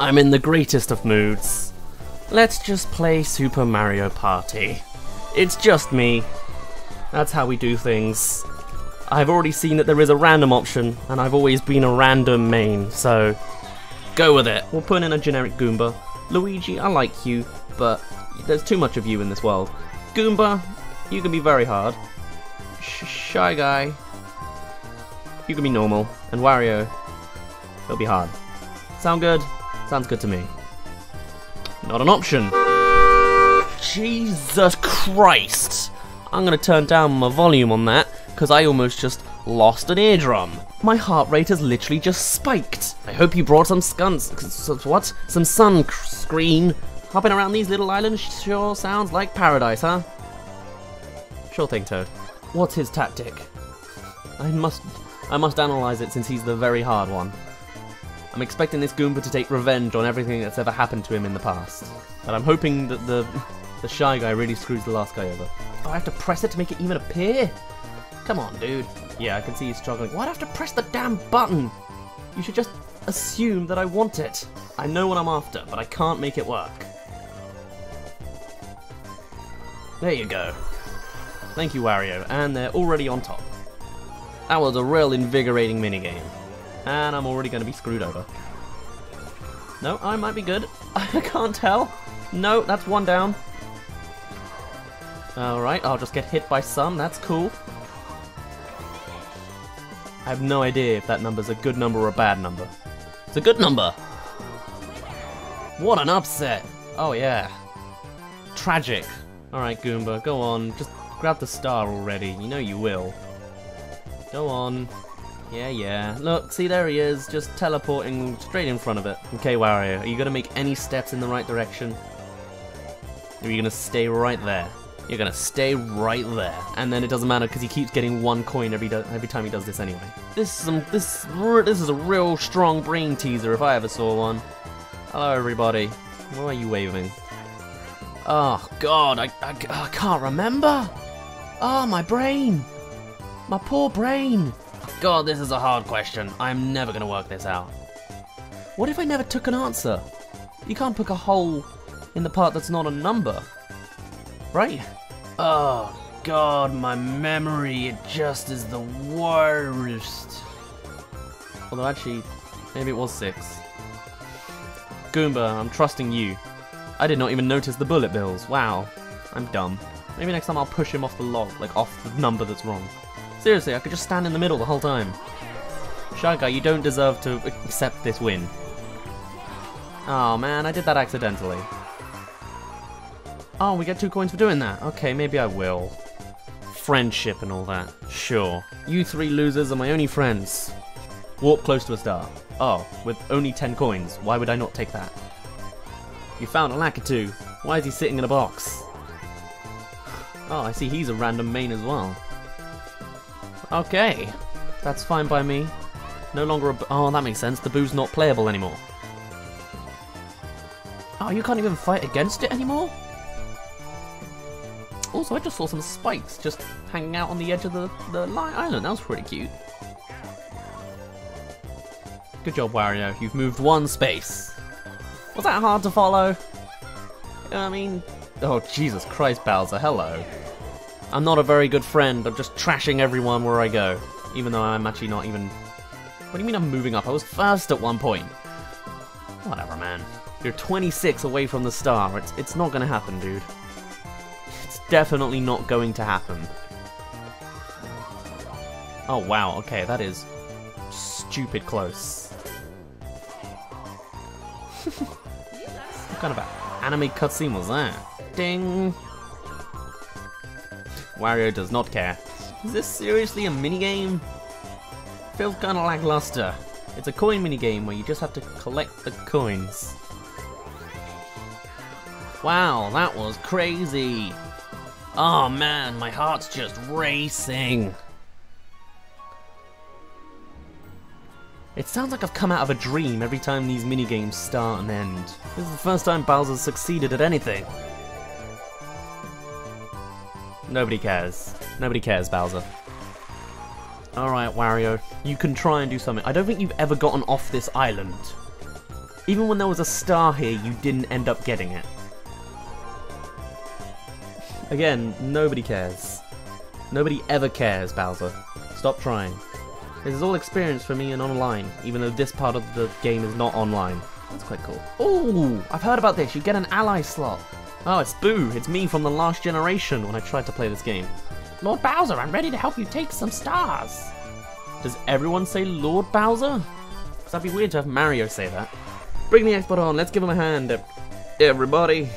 I'm in the greatest of moods. Let's just play Super Mario Party. It's just me. That's how we do things. I've already seen that there is a random option, and I've always been a random main, so go with it. We'll put in a generic Goomba. Luigi, I like you, but there's too much of you in this world. Goomba, you can be very hard. Sh Shy Guy, you can be normal. And Wario, he'll be hard. Sound good? Sounds good to me. Not an option. Jesus Christ! I'm gonna turn down my volume on that, because I almost just lost an eardrum. My heart rate has literally just spiked. I hope you brought some scuns. What? Some sunscreen. Hopping around these little islands sure sounds like paradise, huh? Sure thing, Toad. What's his tactic? I must I must analyze it since he's the very hard one. I'm expecting this Goomba to take revenge on everything that's ever happened to him in the past. But I'm hoping that the the Shy Guy really screws the last guy over. Oh, I have to press it to make it even appear? Come on, dude. Yeah, I can see he's struggling. Why'd I have to press the damn button? You should just assume that I want it. I know what I'm after, but I can't make it work. There you go. Thank you, Wario, and they're already on top. That was a real invigorating minigame. And I'm already going to be screwed over. No, I might be good. I can't tell. No, that's one down. Alright, I'll just get hit by some, that's cool. I have no idea if that number's a good number or a bad number. It's a good number! What an upset! Oh yeah. Tragic. Alright, Goomba, go on. Just grab the star already. You know you will. Go on. Yeah, yeah. Look, see there he is, just teleporting straight in front of it. Okay, Wario, are you gonna make any steps in the right direction? Or are you gonna stay right there? You're gonna stay right there, and then it doesn't matter because he keeps getting one coin every every time he does this anyway. This is some this this is a real strong brain teaser if I ever saw one. Hello, everybody. Why are you waving? Oh God, I, I, I can't remember. Oh, my brain. My poor brain. God, this is a hard question. I'm never gonna work this out. What if I never took an answer? You can't pick a hole in the part that's not a number. Right? Oh, God, my memory, it just is the worst. Although, actually, maybe it was six. Goomba, I'm trusting you. I did not even notice the bullet bills. Wow. I'm dumb. Maybe next time I'll push him off the log, like off the number that's wrong. Seriously, I could just stand in the middle the whole time. Shy Guy, you don't deserve to accept this win. Oh man, I did that accidentally. Oh, we get two coins for doing that. Okay, maybe I will. Friendship and all that. Sure. You three losers are my only friends. Walk close to a star. Oh, with only 10 coins. Why would I not take that? You found a Lakitu. Why is he sitting in a box? Oh, I see he's a random main as well. Okay. That's fine by me. No longer a... Oh, that makes sense. The boo's not playable anymore. Oh, you can't even fight against it anymore? Also, I just saw some spikes just hanging out on the edge of the, the island. That was pretty cute. Good job, Wario. You've moved one space. Was that hard to follow? I mean... Oh, Jesus Christ, Bowser, hello. I'm not a very good friend. I'm just trashing everyone where I go. Even though I'm actually not even... What do you mean I'm moving up? I was first at one point. Whatever, man. You're 26 away from the star. It's, it's not gonna happen, dude It's definitely not going to happen. Oh wow, okay, that is stupid close. what kind of anime cutscene was that? Ding! Wario does not care. Is this seriously a minigame? Feels kinda lackluster. It's a coin minigame where you just have to collect the coins. Wow, that was crazy! Oh man, my heart's just racing. It sounds like I've come out of a dream every time these minigames start and end. This is the first time Bowser's succeeded at anything. Nobody cares. Nobody cares, Bowser. Alright, Wario, you can try and do something. I don't think you've ever gotten off this island. Even when there was a star here, you didn't end up getting it. Again, nobody cares. Nobody ever cares, Bowser. Stop trying. This is all experience for me and online, even though this part of the game is not online. That's quite cool. Oh, I've heard about this. You get an ally slot. Oh, it's Boo. It's me from the last generation when I tried to play this game. Lord Bowser, I'm ready to help you take some stars. Does everyone say Lord Bowser? Because that'd be weird to have Mario say that. Bring the expert on. Let's give him a hand, everybody.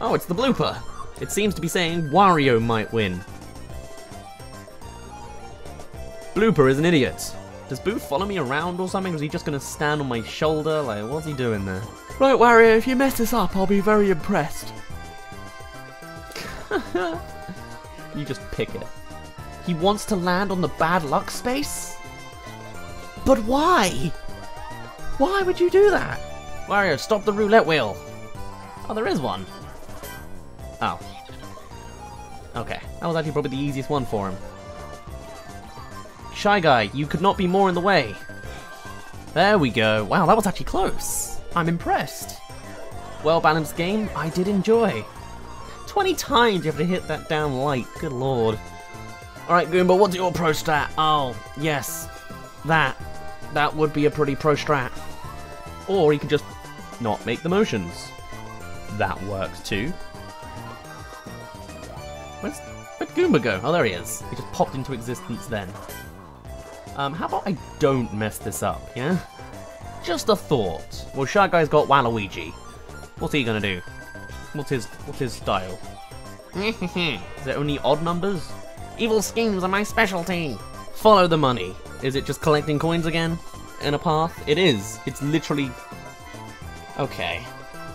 Oh, it's the blooper. It seems to be saying Wario might win. Blooper is an idiot. Does Boo follow me around or something? Is he just gonna stand on my shoulder? Like, what's he doing there? Right, Wario, if you mess this up, I'll be very impressed. you just pick it. He wants to land on the bad luck space? But why? Why would you do that? Wario, stop the roulette wheel. Oh, there is one. Oh. Okay, that was actually probably the easiest one for him. Shy Guy, you could not be more in the way. There we go. Wow, that was actually close. I'm impressed. Well-balanced game, I did enjoy. 20 times you have to hit that down light, good lord. Alright Goomba, what's your pro strat? Oh, yes, that. That would be a pretty pro strat. Or he could just not make the motions. That works too. Where's, where'd Goomba go? Oh, there he is. He just popped into existence then. Um, how about I don't mess this up, yeah? Just a thought. Well, Shy Guy's got Waluigi. What's he gonna do? What's his what's his style? Is there only odd numbers? Evil schemes are my specialty. Follow the money. Is it just collecting coins again? In a path? It is. It's literally... Okay.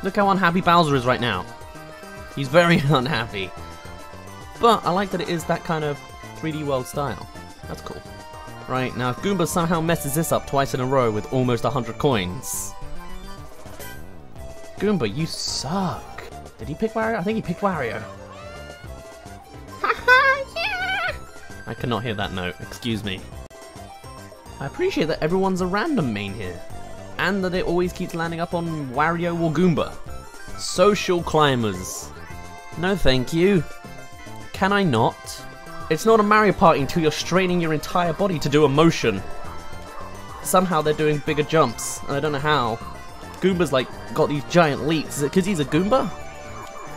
Look how unhappy Bowser is right now. He's very unhappy. But I like that it is that kind of 3D world style. That's cool. Right, now if Goomba somehow messes this up twice in a row with almost 100 coins... Goomba, you suck. Did he pick Wario? I think he picked Wario. yeah! I cannot hear that note, excuse me. I appreciate that everyone's a random main here, and that it always keeps landing up on Wario or Goomba. Social climbers. No thank you. Can I not? It's not a Mario Party until you're straining your entire body to do a motion. Somehow they're doing bigger jumps, and I don't know how. Goomba's like got these giant leaps. Is it because he's a Goomba?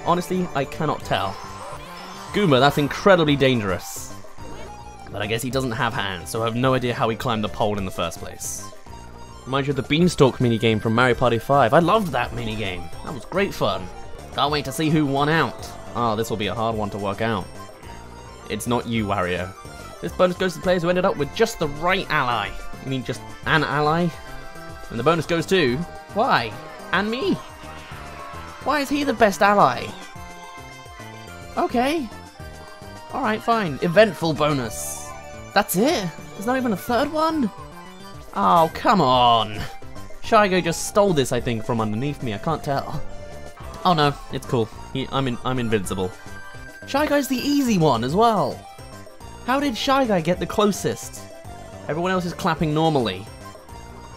Honestly, I cannot tell. Goomba, that's incredibly dangerous. But I guess he doesn't have hands, so I have no idea how he climbed the pole in the first place. Reminds you of the Beanstalk minigame from Mario Party 5. I loved that minigame. That was great fun. Can't wait to see who won out. Oh, this will be a hard one to work out. It's not you, Wario. This bonus goes to players who ended up with just the right ally. You mean just an ally? And the bonus goes to... Why? And me? Why is he the best ally? Okay. Alright, fine. Eventful bonus. That's it? There's not even a third one? Oh, come on. Shy Guy just stole this, I think, from underneath me. I can't tell. Oh no, it's cool. He, I'm, in, I'm invincible. Shy Guy's the easy one as well. How did Shy Guy get the closest? Everyone else is clapping normally.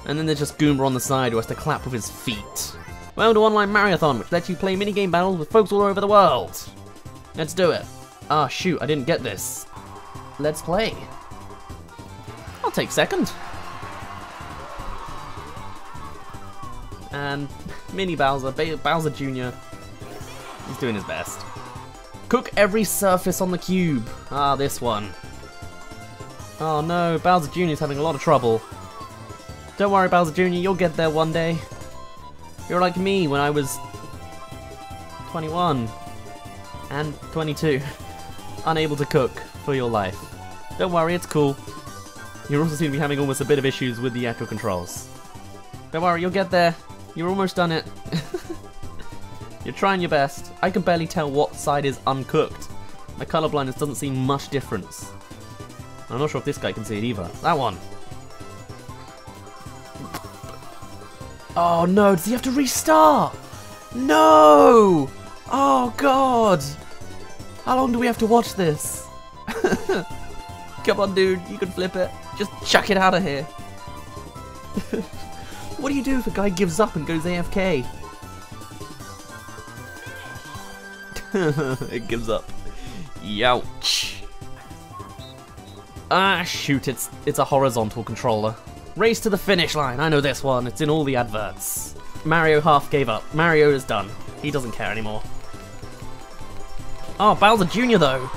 And then there's just Goomba on the side who has to clap with his feet. Welcome to Online Marathon, which lets you play minigame battles with folks all over the world. Let's do it. Ah, shoot, I didn't get this. Let's play. I'll take second. And Mini Bowser, Bowser Jr. He's doing his best. Cook every surface on the cube. Ah, this one. Oh no, Bowser Jr. is having a lot of trouble. Don't worry, Bowser Jr., you'll get there one day. You're like me when I was 21 and 22. Unable to cook for your life. Don't worry, it's cool. You're also seem to be having almost a bit of issues with the actual controls. Don't worry, you'll get there. You're almost done it. You're trying your best. I can barely tell what side is uncooked. My colorblindness doesn't see much difference. I'm not sure if this guy can see it either. That one. Oh no, does he have to restart? No! Oh god! How long do we have to watch this? Come on dude, you can flip it. Just chuck it out of here. what do you do if a guy gives up and goes AFK? it gives up. Youch. Ah, shoot, it's it's a horizontal controller. Race to the finish line, I know this one, it's in all the adverts. Mario half gave up. Mario is done. He doesn't care anymore. Oh, Bowser Jr. though.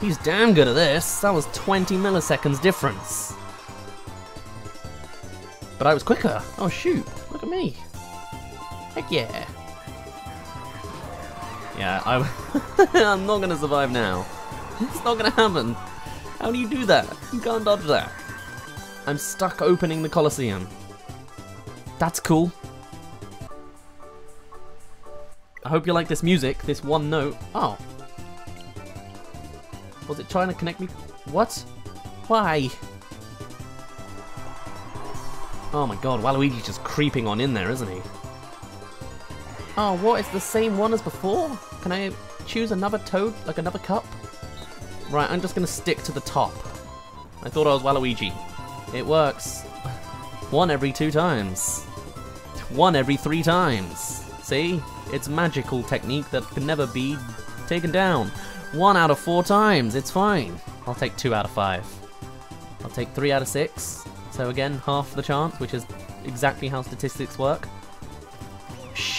He's damn good at this. That was 20 milliseconds difference. But I was quicker. Oh shoot, look at me. Heck yeah. Yeah, I'm, I'm not gonna survive now. It's not gonna happen. How do you do that? You can't dodge that. I'm stuck opening the Colosseum. That's cool. I hope you like this music, this one note. Oh. Was it trying to connect me? What? Why? Oh my god, Waluigi's just creeping on in there, isn't he? Oh, what? It's the same one as before? Can I choose another toad, like another cup? Right, I'm just gonna stick to the top. I thought I was Waluigi. It works. One every two times. One every three times. See? It's magical technique that can never be taken down. One out of four times, it's fine. I'll take two out of five. I'll take three out of six. So again, half the chance, which is exactly how statistics work.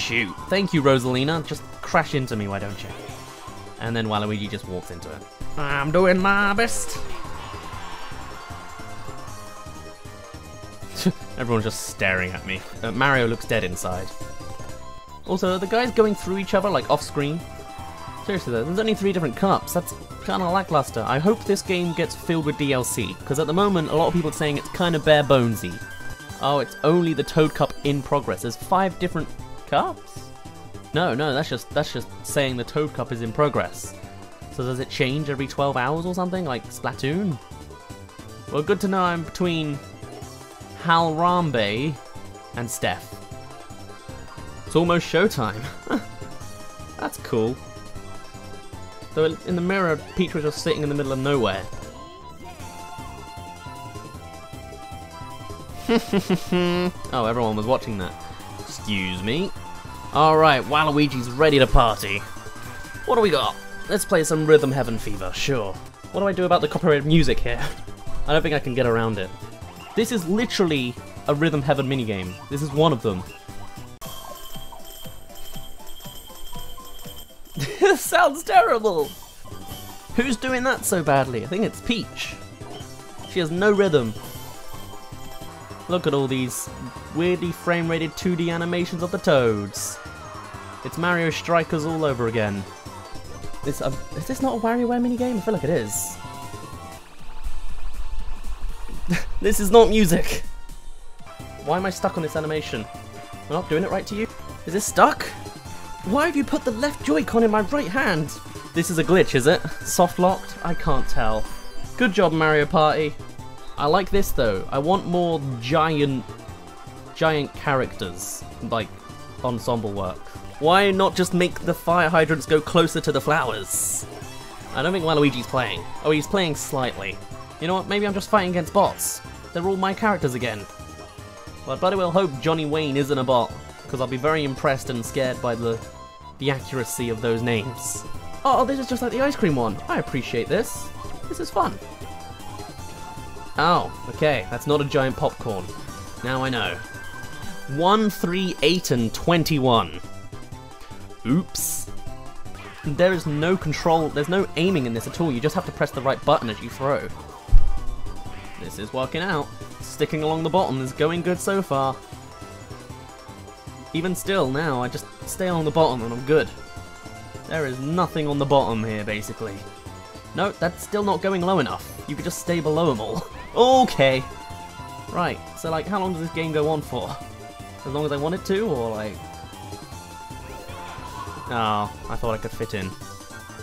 Shoot. Thank you, Rosalina. Just crash into me, why don't you? And then Waluigi just walks into it. I'm doing my best. Everyone's just staring at me. Uh, Mario looks dead inside. Also, the guys going through each other, like off-screen. Seriously though, there's only three different cups. That's kind of lackluster. I hope this game gets filled with DLC, because at the moment, a lot of people are saying it's kind of bare bonesy. Oh, it's only the Toad Cup in progress. There's five different cups? No, no, that's just that's just saying the Toad Cup is in progress. So does it change every 12 hours or something, like Splatoon? Well, good to know I'm between Harambe and Steph. It's almost showtime. That's cool. Though in the mirror, Peach was just sitting in the middle of nowhere. oh, everyone was watching that. Excuse me. Alright, Waluigi's ready to party. What do we got? Let's play some Rhythm Heaven Fever, sure. What do I do about the copyrighted music here? I don't think I can get around it. This is literally a Rhythm Heaven minigame. This is one of them. this sounds terrible! Who's doing that so badly? I think it's Peach. She has no rhythm. Look at all these weirdly frame-rated 2D animations of the Toads. It's Mario Strikers all over again. Is, uh, is this not a WarioWare minigame? I feel like it is. this is not music! Why am I stuck on this animation? I'm not doing it right to you? Is this stuck? Why have you put the left Joy-Con in my right hand? This is a glitch, is it? Soft locked? I can't tell. Good job, Mario Party. I like this though. I want more giant, giant characters, like ensemble work. Why not just make the fire hydrants go closer to the flowers? I don't think Waluigi's playing. Oh, he's playing slightly. You know what, maybe I'm just fighting against bots. They're all my characters again. But I bloody well hope Johnny Wayne isn't a bot because I'll be very impressed and scared by the, the accuracy of those names. Oh, oh, this is just like the ice cream one. I appreciate this. This is fun. Oh, okay, that's not a giant popcorn. Now I know. 1, 3, 8, and 21. Oops. There is no control, there's no aiming in this at all, you just have to press the right button as you throw. This is working out. Sticking along the bottom is going good so far. Even still, now, I just stay on the bottom and I'm good. There is nothing on the bottom here, basically. No, that's still not going low enough. You could just stay below them all. okay. Right, so like, how long does this game go on for? As long as I want it to, or like... Oh, I thought I could fit in.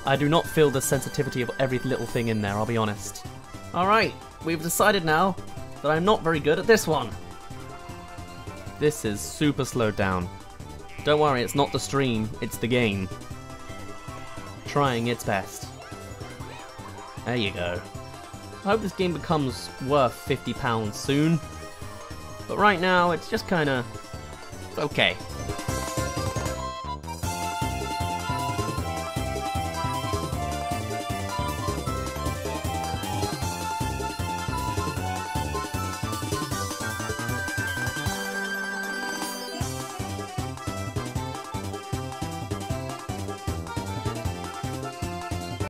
I do not feel the sensitivity of every little thing in there, I'll be honest. Alright, we've decided now that I'm not very good at this one. This is super slowed down. Don't worry, it's not the stream, it's the game. Trying its best. There you go. I hope this game becomes worth £50 soon. But right now, it's just kinda Okay.